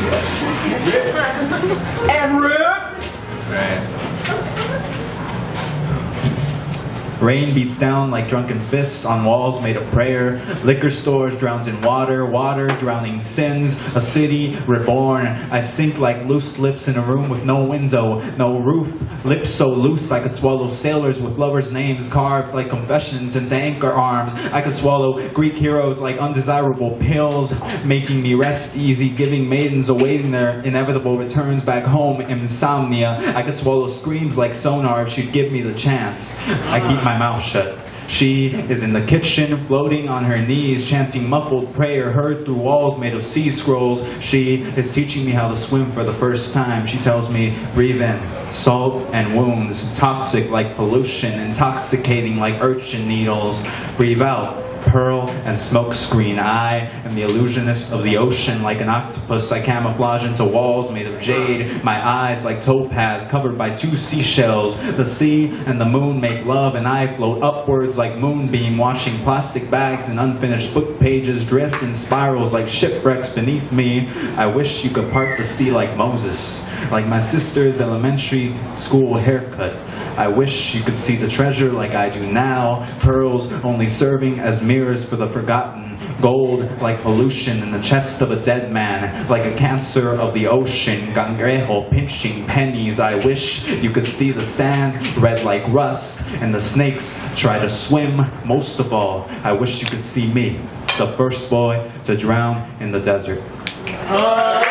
and rip. Rain beats down like drunken fists on walls made of prayer. Liquor stores drowns in water, water drowning sins. A city reborn. I sink like loose lips in a room with no window, no roof. Lips so loose I could swallow sailors with lovers' names carved like confessions into anchor arms. I could swallow Greek heroes like undesirable pills, making me rest easy, giving maidens awaiting their inevitable returns back home insomnia. I could swallow screams like sonar if she'd give me the chance. I keep my mouth shut. She is in the kitchen, floating on her knees, chanting muffled prayer heard through walls made of sea scrolls. She is teaching me how to swim for the first time. She tells me, breathe in, salt and wounds, toxic like pollution, intoxicating like urchin needles. Breathe out, pearl and smoke screen. I am the illusionist of the ocean, like an octopus. I camouflage into walls made of jade. My eyes like topaz, covered by two seashells. The sea and the moon make love, and I float upwards like moonbeam, washing plastic bags and unfinished book pages, drift in spirals like shipwrecks beneath me. I wish you could part the sea like Moses, like my sister's elementary school haircut. I wish you could see the treasure like I do now, pearls only serving as mirrors for the forgotten, gold like pollution in the chest of a dead man, like a cancer of the ocean, cangrejo pinching pennies. I wish you could see the sand red like rust, and the snakes try to swim. Most of all, I wish you could see me, the first boy to drown in the desert. Oh.